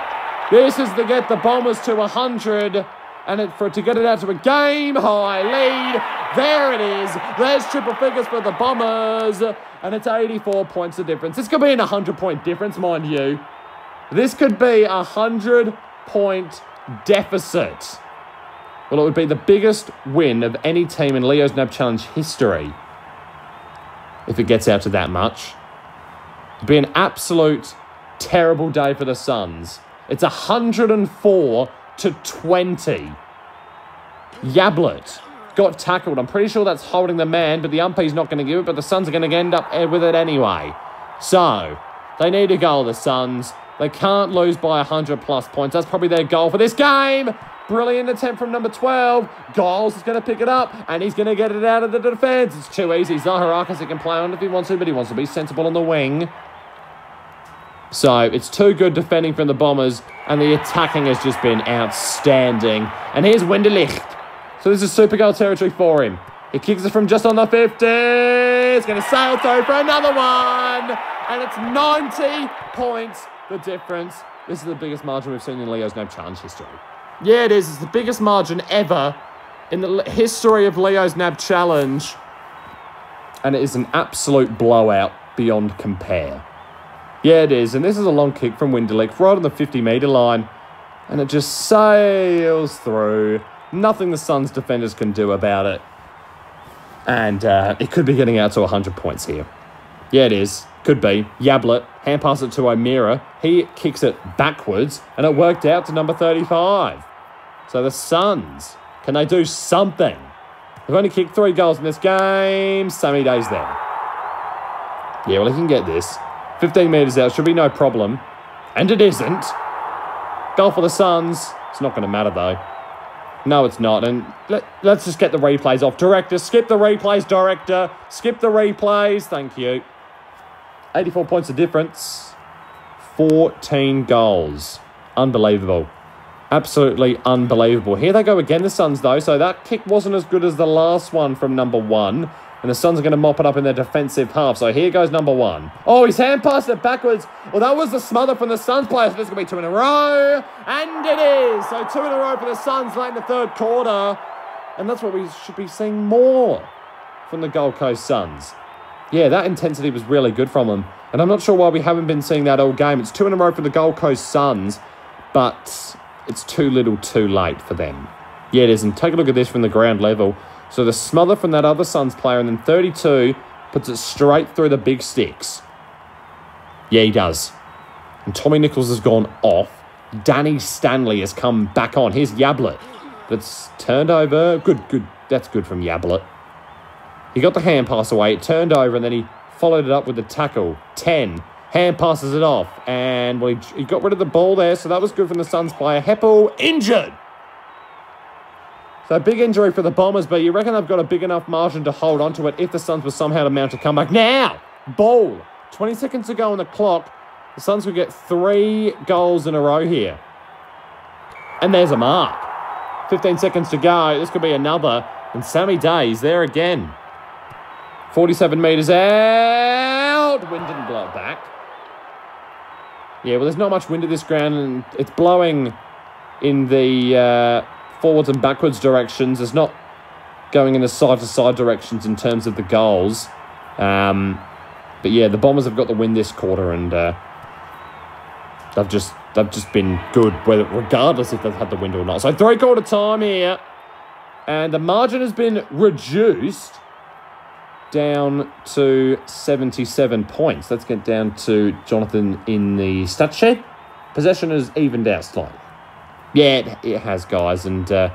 this is to get the Bombers to 100 and it, for to get it out to a game high lead. There it is. There's triple figures for the Bombers, and it's 84 points of difference. This could be an 100 point difference, mind you. This could be a 100 point deficit. Well, it would be the biggest win of any team in Leo's NAB Challenge history if it gets out to that much. It'd be an absolute terrible day for the Suns. It's 104 to 20. Yablett got tackled. I'm pretty sure that's holding the man, but the umpire's not going to give it, but the Suns are going to end up eh, with it anyway. So, they need a goal, the Suns. They can't lose by 100 plus points. That's probably their goal for this game. Brilliant attempt from number 12. Giles is going to pick it up, and he's going to get it out of the defence. It's too easy. Zaharakis, he can play on if he wants to, but he wants to be sensible on the wing. So it's too good defending from the Bombers, and the attacking has just been outstanding. And here's Winderlich. So this is super goal territory for him. He kicks it from just on the 50. It's going to sail through for another one. And it's 90 points the difference. This is the biggest margin we've seen in Leo's NAB Challenge history. Yeah, it is. It's the biggest margin ever in the history of Leo's NAB Challenge. And it is an absolute blowout beyond compare. Yeah, it is. And this is a long kick from Winderlich right on the 50 metre line. And it just sails through. Nothing the Suns defenders can do about it. And uh, it could be getting out to 100 points here. Yeah, it is. Could be. Yablet. hand pass it to O'Meara. He kicks it backwards, and it worked out to number 35. So the Suns, can they do something? They've only kicked three goals in this game. Sammy Day's there. Yeah, well, he can get this. 15 metres out, should be no problem. And it isn't. Goal for the Suns. It's not going to matter, though. No, it's not. And let, us just get the replays off. Director, skip the replays, director. Skip the replays. Thank you. 84 points of difference. 14 goals. Unbelievable. Absolutely unbelievable. Here they go again, the Suns, though. So that kick wasn't as good as the last one from number one. And the Suns are going to mop it up in their defensive half. So here goes number one. Oh, he's hand passed it backwards. Well, that was the smother from the Suns player. So this is going to be two in a row. And it is. So two in a row for the Suns late in the third quarter. And that's what we should be seeing more from the Gold Coast Suns. Yeah, that intensity was really good from them. And I'm not sure why we haven't been seeing that all game. It's two in a row for the Gold Coast Suns. But it's too little too late for them. Yeah, it is. And take a look at this from the ground level. So the smother from that other Suns player, and then 32 puts it straight through the big sticks. Yeah, he does. And Tommy Nicholls has gone off. Danny Stanley has come back on. Here's Yablett. That's turned over. Good, good. That's good from Yablett. He got the hand pass away. It turned over, and then he followed it up with the tackle. 10. Hand passes it off. And well, he, he got rid of the ball there, so that was good from the Suns player. Heppell injured. So big injury for the Bombers, but you reckon they've got a big enough margin to hold onto it if the Suns were somehow to mount a comeback. Now, ball. 20 seconds to go on the clock. The Suns will get three goals in a row here. And there's a mark. 15 seconds to go. This could be another. And Sammy Day's there again. 47 metres out. Wind didn't blow it back. Yeah, well, there's not much wind at this ground, and it's blowing in the... Uh, forwards and backwards directions. It's not going in the side to side directions in terms of the goals. Um, but yeah, the Bombers have got the win this quarter, and uh, they've just they've just been good, whether regardless if they've had the win or not. So three quarter time here, and the margin has been reduced down to 77 points. Let's get down to Jonathan in the stat shed. Possession has evened out slightly. Yeah, it, it has, guys, and uh,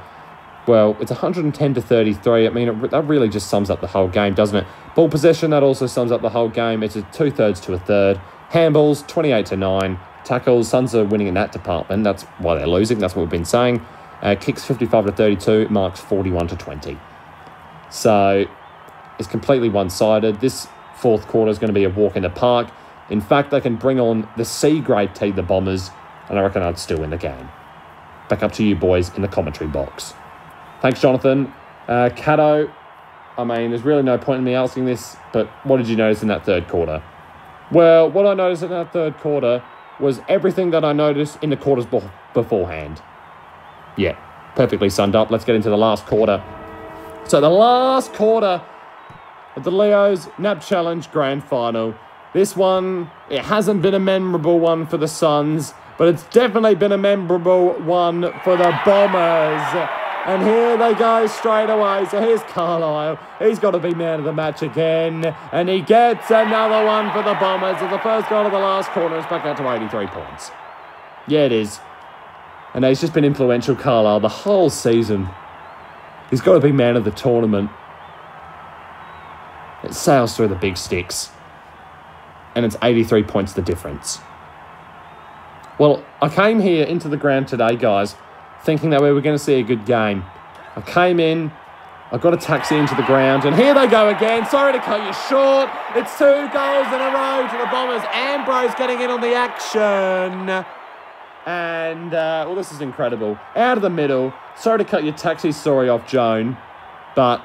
well, it's 110 to 33. I mean, it, that really just sums up the whole game, doesn't it? Ball possession, that also sums up the whole game. It's a two thirds to a third. Handballs, 28 to 9. Tackles, Suns are winning in that department. That's why they're losing. That's what we've been saying. Uh, kicks 55 to 32. Marks 41 to 20. So it's completely one sided. This fourth quarter is going to be a walk in the park. In fact, they can bring on the C grade team, the Bombers, and I reckon I'd still win the game. Back up to you boys in the commentary box. Thanks, Jonathan. Uh, Cato, I mean, there's really no point in me asking this, but what did you notice in that third quarter? Well, what I noticed in that third quarter was everything that I noticed in the quarters beforehand. Yeah, perfectly summed up. Let's get into the last quarter. So, the last quarter the Leo's NAB Challenge Grand Final. This one, it hasn't been a memorable one for the Suns, but it's definitely been a memorable one for the Bombers. And here they go straight away. So here's Carlisle. He's got to be man of the match again. And he gets another one for the Bombers. And the first goal of the last quarter is back out to 83 points. Yeah, it is. And he's just been influential, Carlisle, the whole season. He's got to be man of the tournament. It sails through the big sticks. And it's 83 points the difference. Well, I came here into the ground today, guys, thinking that we were going to see a good game. I came in, I got a taxi into the ground, and here they go again. Sorry to cut you short. It's two goals in a row to the Bombers. Ambrose getting in on the action. And, uh, well, this is incredible. Out of the middle. Sorry to cut your taxi story off, Joan, but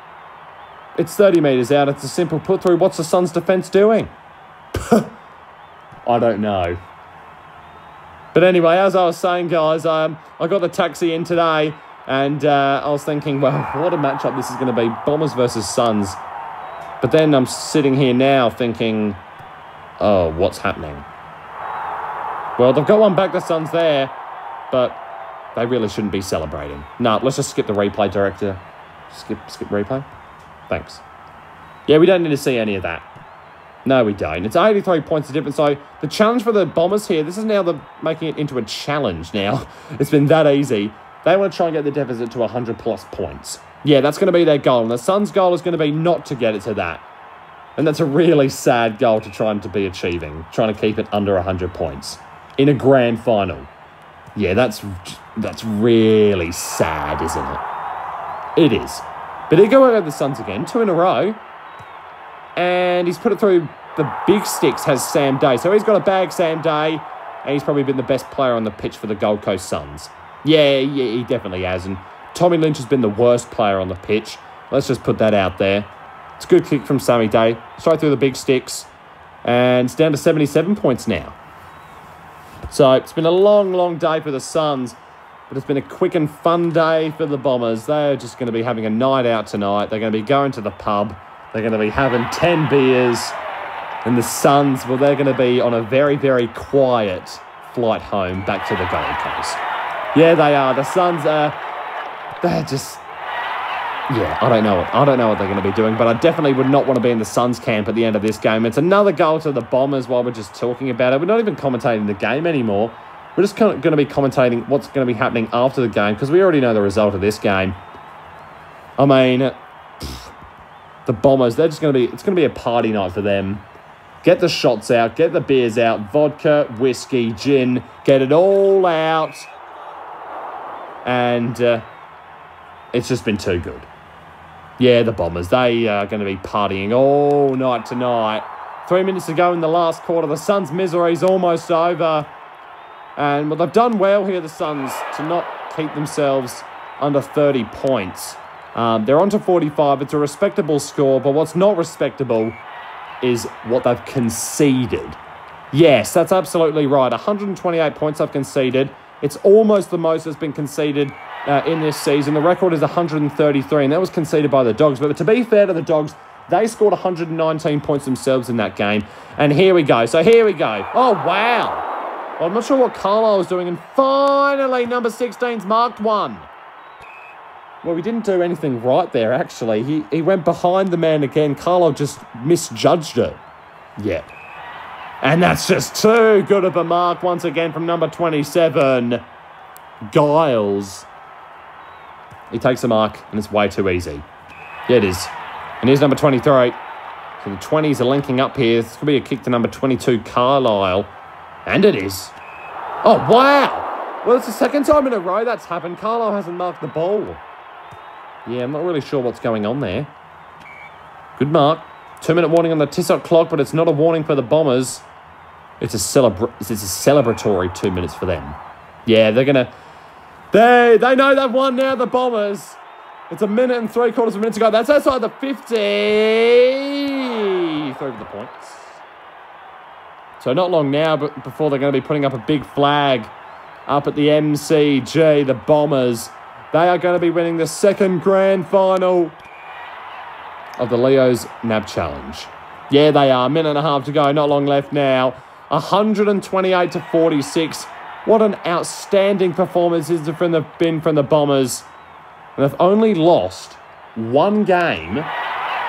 it's 30 metres out. It's a simple put through. What's the Suns' defence doing? I don't know. But anyway, as I was saying, guys, um, I got the taxi in today, and uh, I was thinking, well, what a matchup this is going to be Bombers versus Suns. But then I'm sitting here now thinking, oh, what's happening? Well, they've got one back, the Suns there, but they really shouldn't be celebrating. No, let's just skip the replay, director. Skip, skip replay. Thanks. Yeah, we don't need to see any of that. No, we don't. It's 83 points of difference. So the challenge for the Bombers here, this is now the making it into a challenge now. It's been that easy. They want to try and get the deficit to 100 plus points. Yeah, that's going to be their goal. And the Suns' goal is going to be not to get it to that. And that's a really sad goal to try and to be achieving, trying to keep it under 100 points in a grand final. Yeah, that's that's really sad, isn't it? It is. But they go over the Suns again, two in a row and he's put it through the big sticks has Sam Day. So he's got a bag, Sam Day, and he's probably been the best player on the pitch for the Gold Coast Suns. Yeah, yeah, he definitely has. And Tommy Lynch has been the worst player on the pitch. Let's just put that out there. It's a good kick from Sammy Day. Straight through the big sticks. And it's down to 77 points now. So it's been a long, long day for the Suns. But it's been a quick and fun day for the Bombers. They're just going to be having a night out tonight. They're going to be going to the pub. They're going to be having 10 beers. And the Suns, well, they're going to be on a very, very quiet flight home back to the Gold Coast. Yeah, they are. The Suns are, they're just, yeah, I don't know what I don't know what they're going to be doing, but I definitely would not want to be in the Suns camp at the end of this game. It's another goal to the Bombers while we're just talking about it. We're not even commentating the game anymore. We're just going to be commentating what's going to be happening after the game because we already know the result of this game. I mean, the Bombers, they're just going to be, it's going to be a party night for them. Get the shots out, get the beers out, vodka, whiskey, gin, get it all out. And uh, it's just been too good. Yeah, the Bombers, they are going to be partying all night tonight. Three minutes to go in the last quarter. The Suns' misery is almost over. And well, they've done well here, the Suns, to not keep themselves under 30 points. Um, they're on to 45. It's a respectable score, but what's not respectable is what they've conceded. Yes, that's absolutely right. 128 points I've conceded. It's almost the most that's been conceded uh, in this season. The record is 133, and that was conceded by the Dogs. But to be fair to the Dogs, they scored 119 points themselves in that game. And here we go. So here we go. Oh, wow. Well, I'm not sure what Carlisle was doing. And finally, number 16's marked one. Well, we didn't do anything right there, actually. He, he went behind the man again. Carlisle just misjudged it. Yeah. And that's just too good of a mark once again from number 27, Giles. He takes the mark, and it's way too easy. Yeah, it is. And here's number 23. So the 20s are linking up here. This could be a kick to number 22, Carlisle. And it is. Oh, wow. Well, it's the second time in a row that's happened. Carlo hasn't marked the ball. Yeah, I'm not really sure what's going on there. Good mark. Two minute warning on the Tissot clock, but it's not a warning for the Bombers. It's a, celebra- it's a celebratory two minutes for them. Yeah, they're going to... They, they know they've won now, the Bombers. It's a minute and three quarters of a minute to go. That's outside the 50. Through the points. So not long now, but before they're going to be putting up a big flag up at the MCG, the Bombers. They are going to be winning the second grand final of the Leo's NAB Challenge. Yeah, they are. A minute and a half to go. Not long left now. 128 to 46. What an outstanding performance is from the been from the Bombers. And they've only lost one game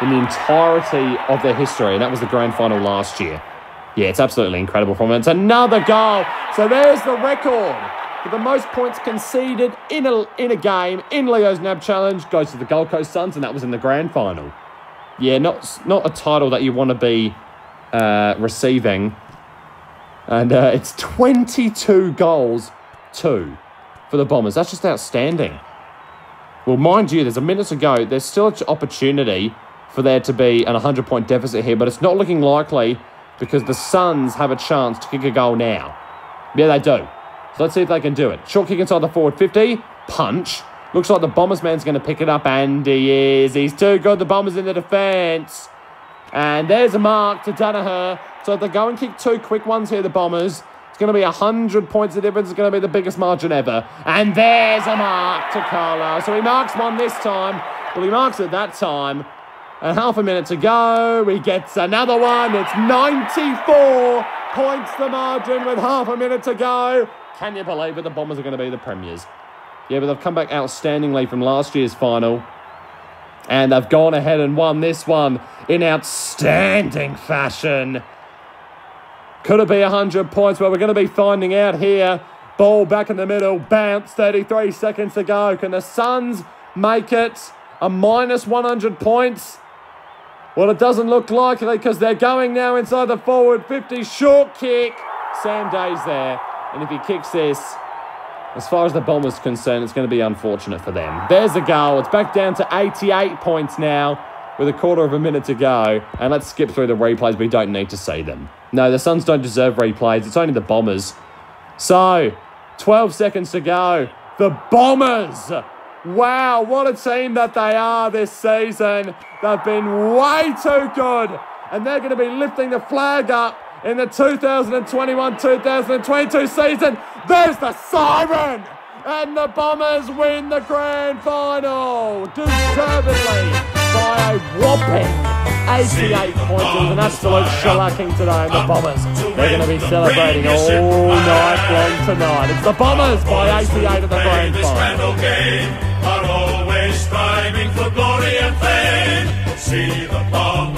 in the entirety of their history, and that was the grand final last year. Yeah, it's absolutely incredible from them. It's another goal. So there's the record for the most points conceded in a, in a game in Leo's NAB Challenge goes to the Gold Coast Suns, and that was in the grand final. Yeah, not, not a title that you want to be uh, receiving. And uh, it's 22 goals, two for the Bombers. That's just outstanding. Well, mind you, there's a minute to go. There's still an opportunity for there to be an 100 point deficit here, but it's not looking likely because the Suns have a chance to kick a goal now. Yeah, they do. So let's see if they can do it. Short kick inside the forward 50. Punch. Looks like the Bombers man's going to pick it up, and he is. He's too good. The Bombers in the defence. And there's a mark to Daniher. So if they go and kick two quick ones here, the Bombers, it's going to be 100 points of difference. It's going to be the biggest margin ever. And there's a mark to Carlisle. So he marks one this time. Well, he marks it that time. And half a minute to go. He gets another one. It's 94 points the margin with half a minute to go. Can you believe it? The Bombers are going to be the premiers. Yeah, but they've come back outstandingly from last year's final. And they've gone ahead and won this one in outstanding fashion. Could it be 100 points? Well, we're going to be finding out here. Ball back in the middle. Bounce. 33 seconds to go. Can the Suns make it a minus 100 points? Well, it doesn't look likely because they're going now inside the forward 50. Short kick. Sam Day's there. And if he kicks this, as far as the Bombers concerned, it's going to be unfortunate for them. There's the goal. It's back down to 88 points now with a quarter of a minute to go. And let's skip through the replays. We don't need to see them. No, the Suns don't deserve replays. It's only the Bombers. So, 12 seconds to go. The Bombers! Wow, what a team that they are this season. They've been way too good. And they're going to be lifting the flag up in the 2021-2022 season. There's the siren! And the Bombers win the grand final, deservedly, by a whopping 88 points. It was an absolute shellacking today, the Bombers, they're going to be celebrating all night long tonight. It's the Bombers by 88 at the grand final. See the bombers